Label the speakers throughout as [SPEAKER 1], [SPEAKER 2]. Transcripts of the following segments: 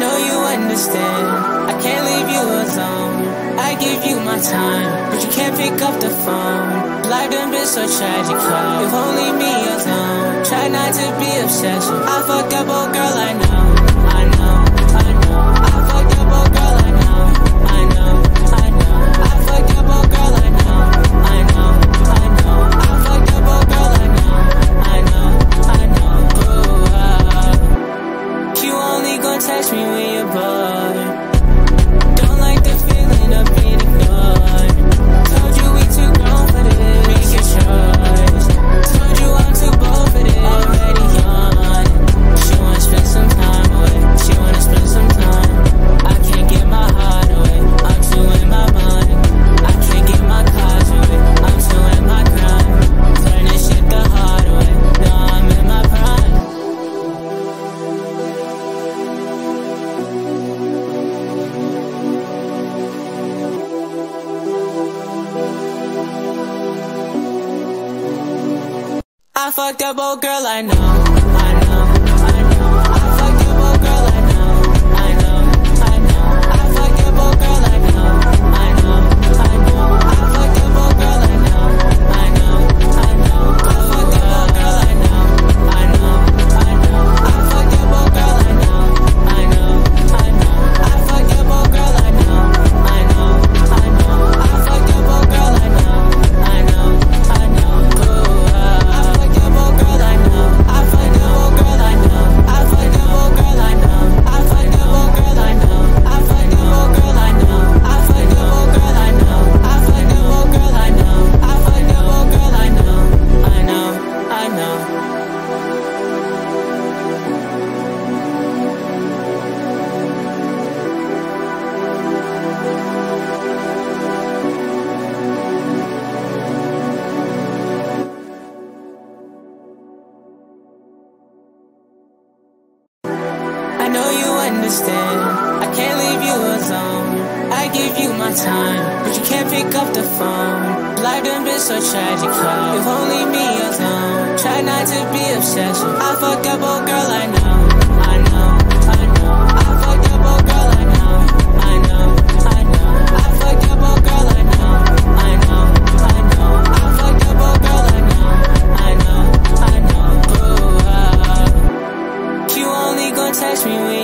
[SPEAKER 1] know you understand. I can't leave you alone. I give you my time, but you can't pick up the phone. Life done been so tragic, if only me alone. Try not to be obsessed. I fucked up, old girl, I know. text me when Trouble, girl I know. understand. I can't leave you alone. I give you my time, but you can't pick up the phone. Life done been so tragic, huh? if only me alone. Try not to be obsessed. I fucked up, old girl, I know, I know, I know. I fucked up, old girl, I know, I know, I know. I fucked up, old girl, I know, I know, I know. Ah. You only gon' touch me when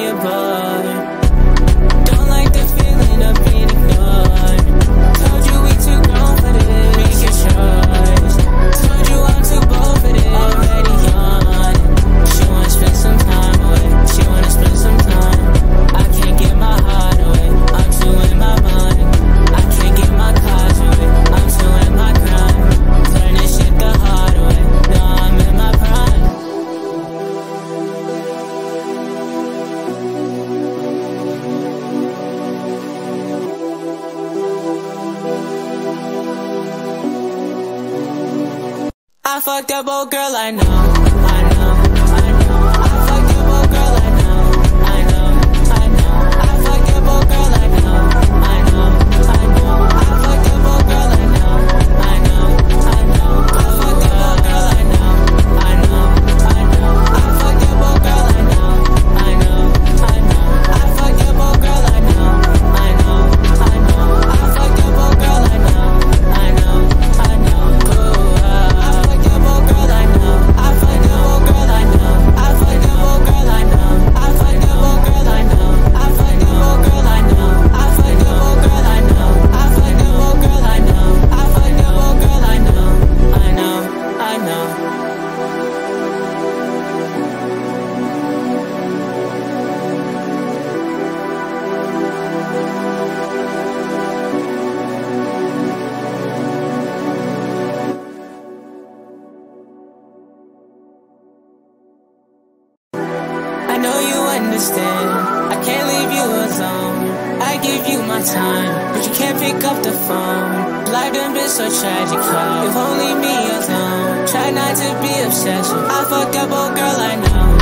[SPEAKER 1] understand. I can't leave you alone. I give you my time, but you can't pick up the phone. Life done been so tragic, if only me alone. Try not to be obsessed. I fucked up, old girl, I know.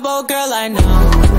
[SPEAKER 1] trouble, girl, I know.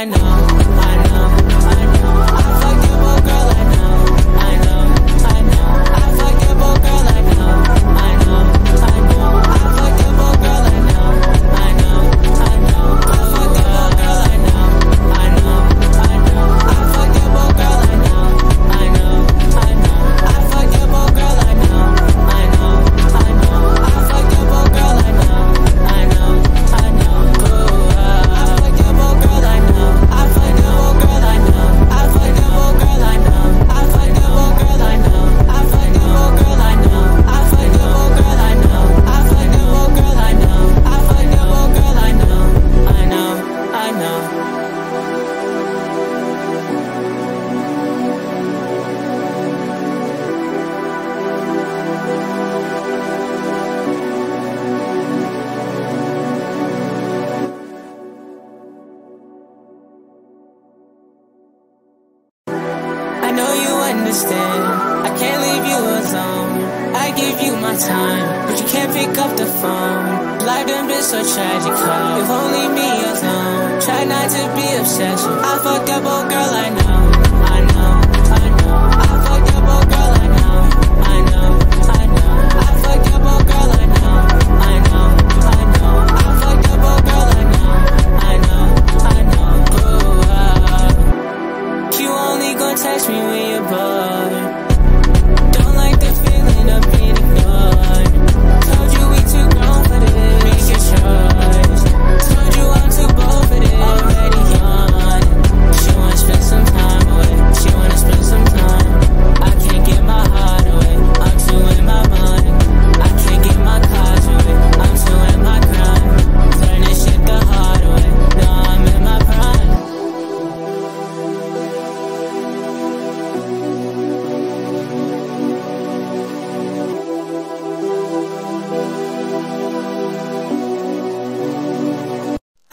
[SPEAKER 1] I know.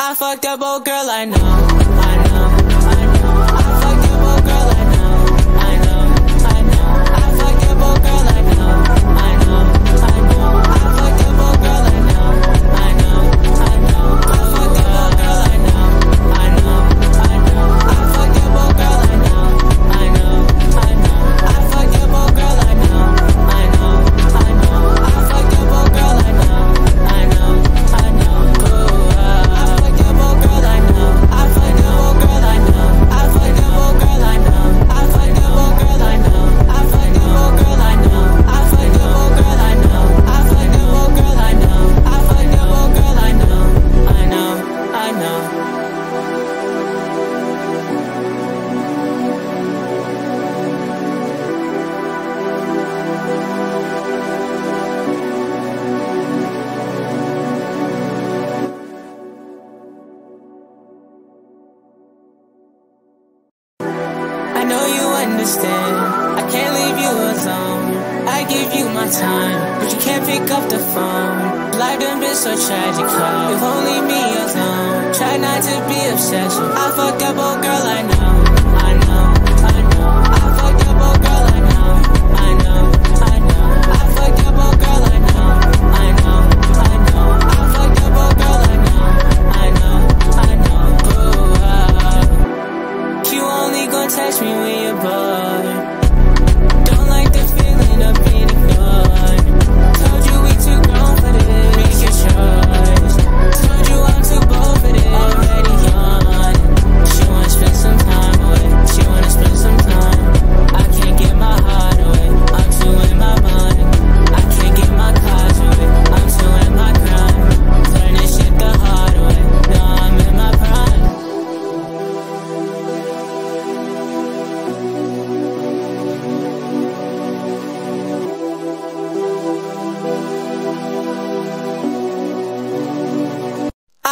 [SPEAKER 1] I fucked up, old girl, I know,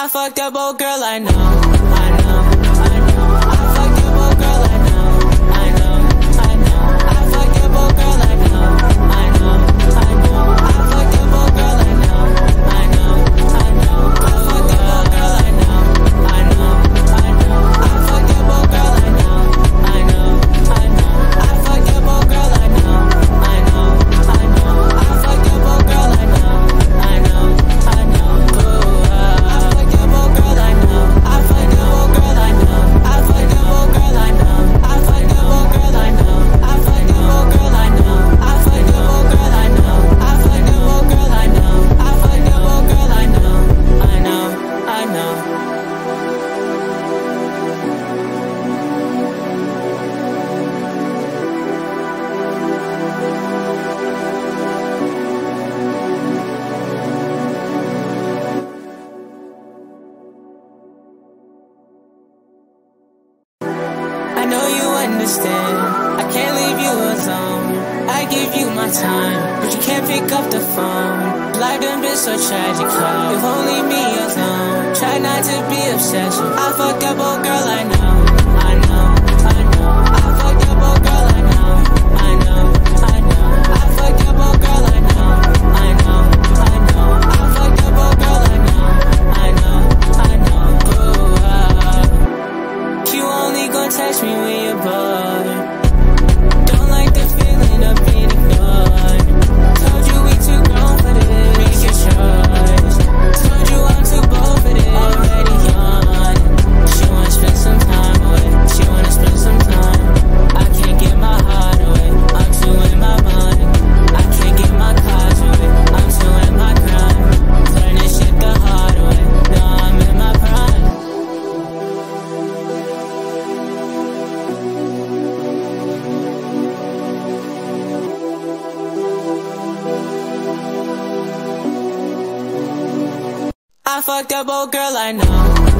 [SPEAKER 1] fucked up old girl I know. fucked up old girl I know.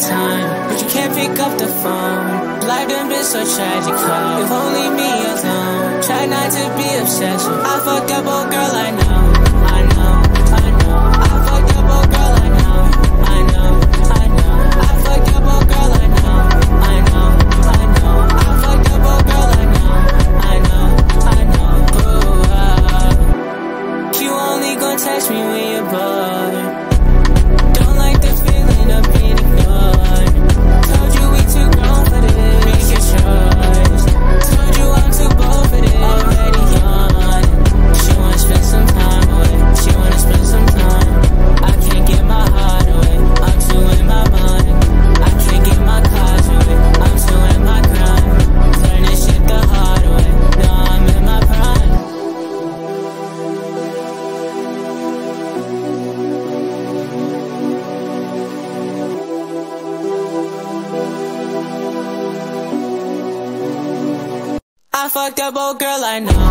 [SPEAKER 1] time, but you can't pick up the phone. Life done been so tragic, if only me alone. Try not to be obsessive. I fuck up, old girl, I know. I know.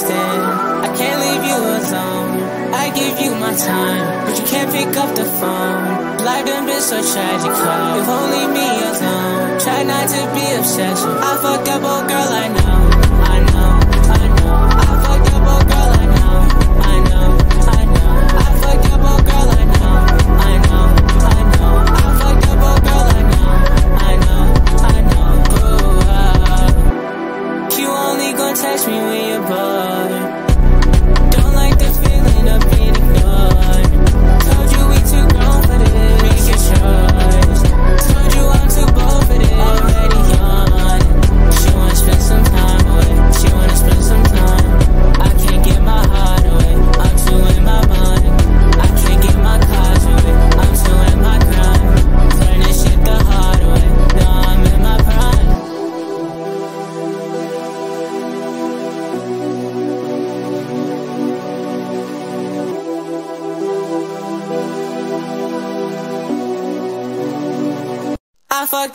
[SPEAKER 1] I can't leave you alone. I give you my time, but you can't pick up the phone. Life done been so tragic. If only me alone. Try not to be obsessive. I fucked up, old girl. I know.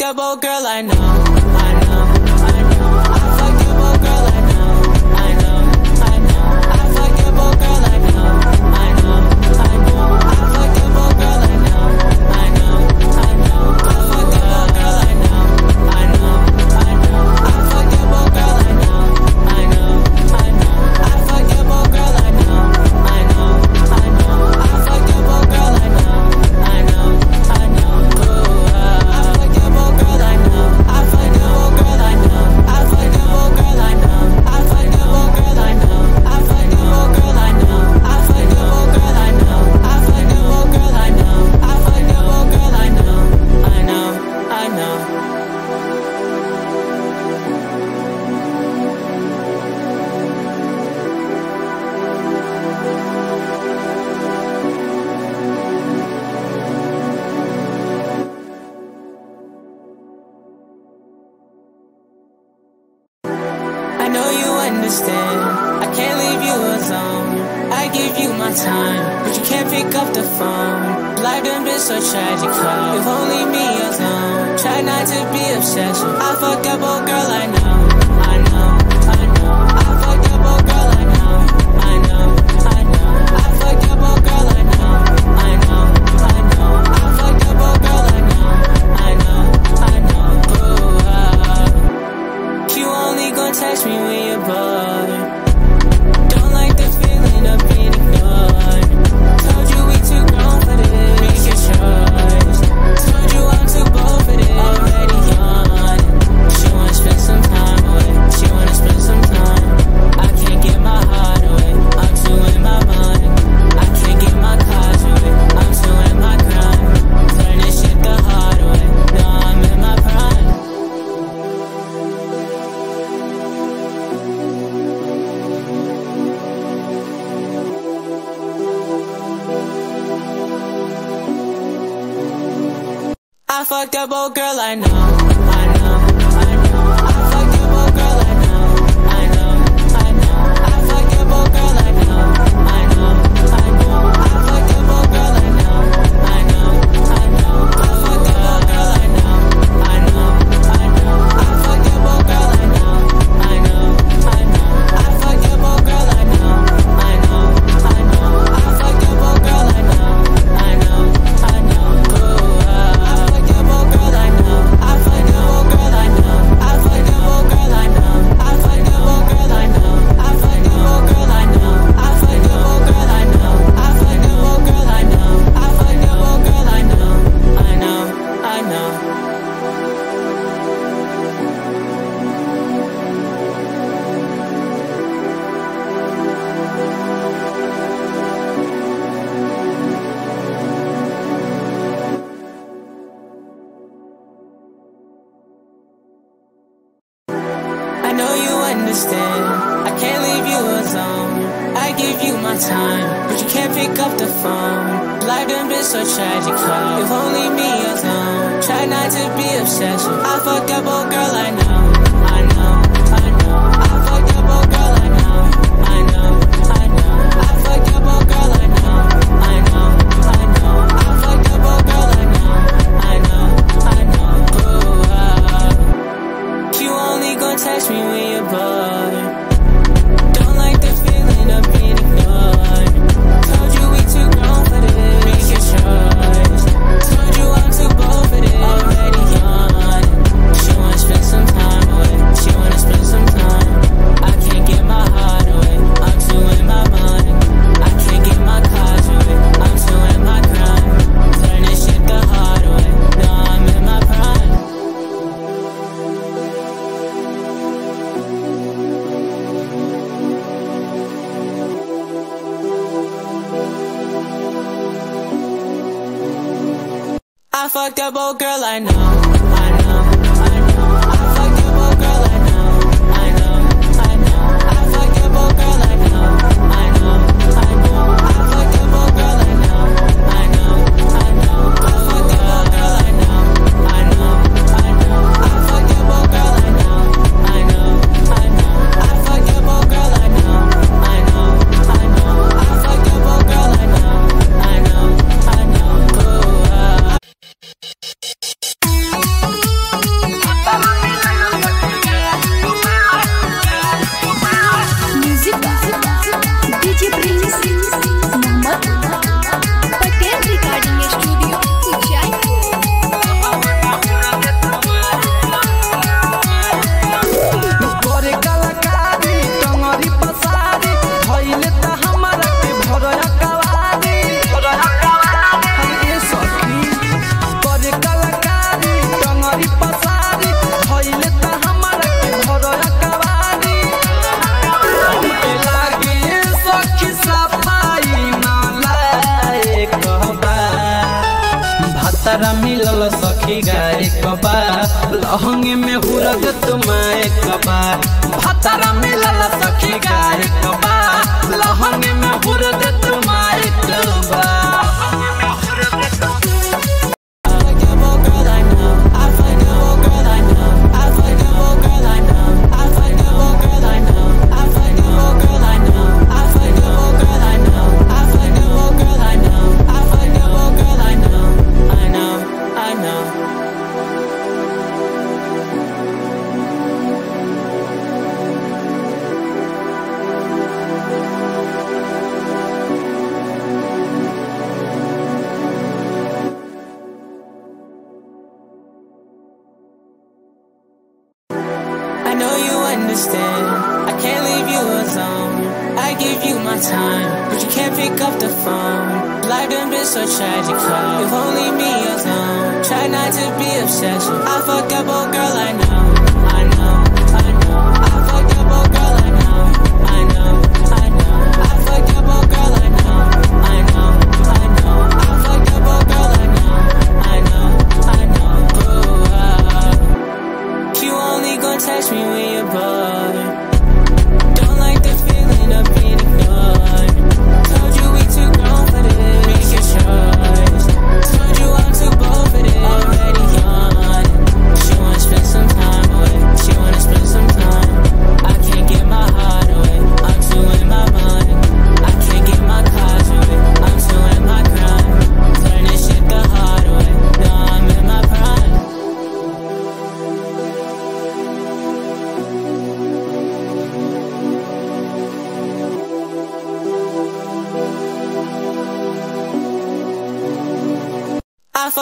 [SPEAKER 1] unbreakable, girl, I know.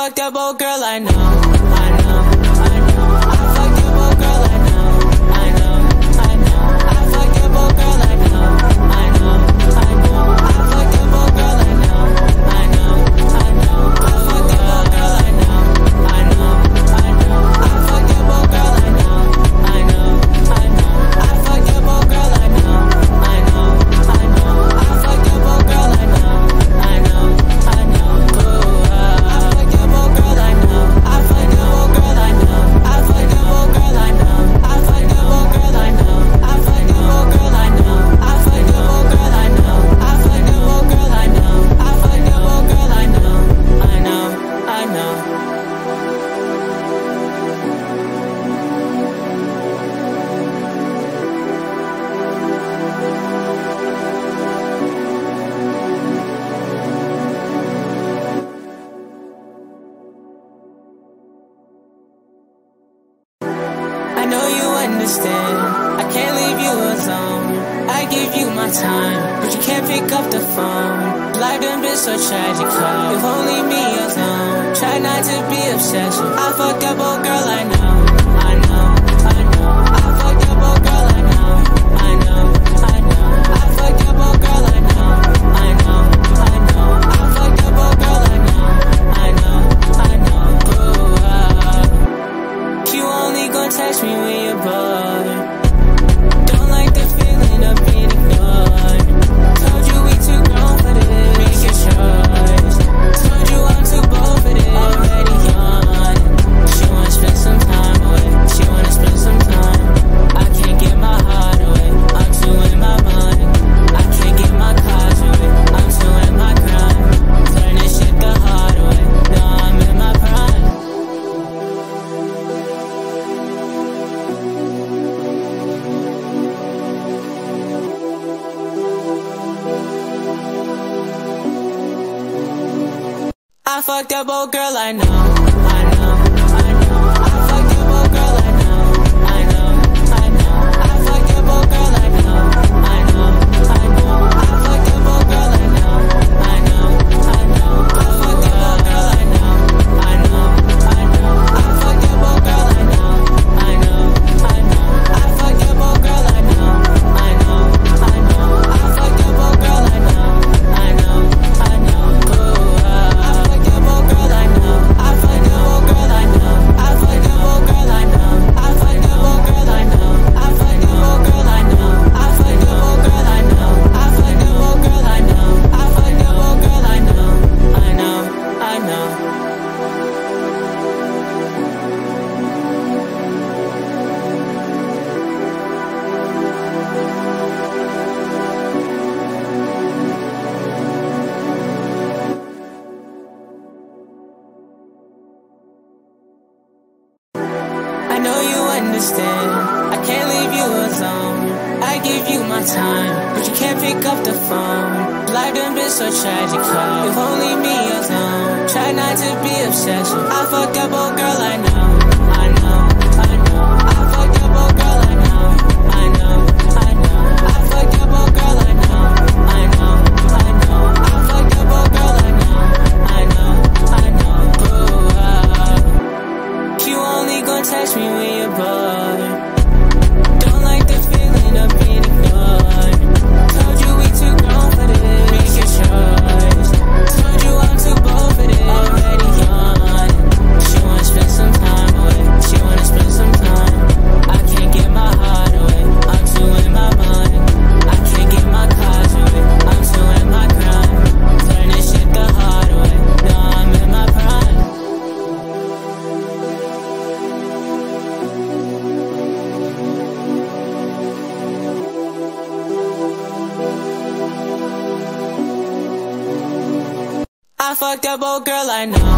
[SPEAKER 1] Fucked up, oh girl, I know, girl, I know, girl, I know,